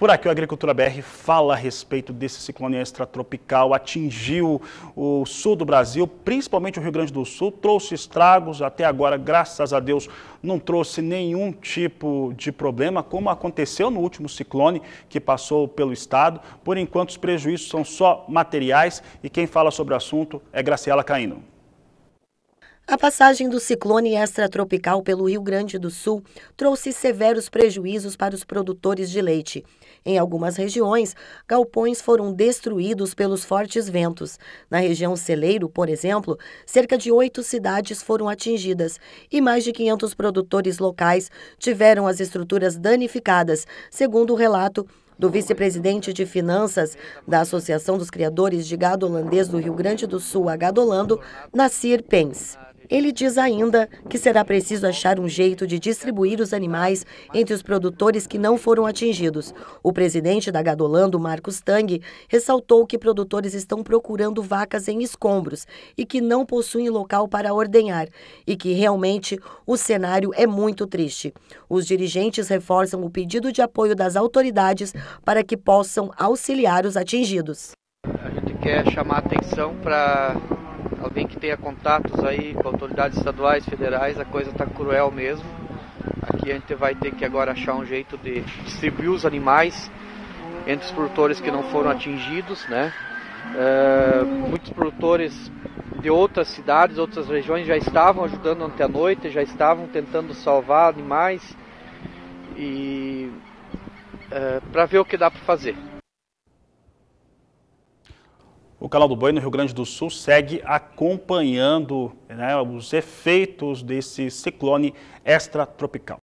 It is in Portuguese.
Por aqui, o Agricultura BR fala a respeito desse ciclone extratropical, atingiu o sul do Brasil, principalmente o Rio Grande do Sul, trouxe estragos, até agora, graças a Deus, não trouxe nenhum tipo de problema, como aconteceu no último ciclone que passou pelo estado. Por enquanto, os prejuízos são só materiais e quem fala sobre o assunto é Graciela Caíno. A passagem do ciclone extratropical pelo Rio Grande do Sul trouxe severos prejuízos para os produtores de leite. Em algumas regiões, galpões foram destruídos pelos fortes ventos. Na região Celeiro, por exemplo, cerca de oito cidades foram atingidas e mais de 500 produtores locais tiveram as estruturas danificadas, segundo o relato do vice-presidente de Finanças da Associação dos Criadores de Gado Holandês do Rio Grande do Sul, a Gadolando, Nassir Pence. Ele diz ainda que será preciso achar um jeito de distribuir os animais entre os produtores que não foram atingidos. O presidente da Gadolando, Marcos Tang, ressaltou que produtores estão procurando vacas em escombros e que não possuem local para ordenhar e que realmente o cenário é muito triste. Os dirigentes reforçam o pedido de apoio das autoridades para que possam auxiliar os atingidos. A gente quer chamar atenção para alguém que tenha contatos aí com autoridades estaduais, federais, a coisa está cruel mesmo. Aqui a gente vai ter que agora achar um jeito de distribuir os animais entre os produtores que não foram atingidos, né? É, muitos produtores de outras cidades, outras regiões já estavam ajudando ontem à noite, já estavam tentando salvar animais e é, para ver o que dá para fazer. O Canal do Boi, no Rio Grande do Sul, segue acompanhando né, os efeitos desse ciclone extratropical.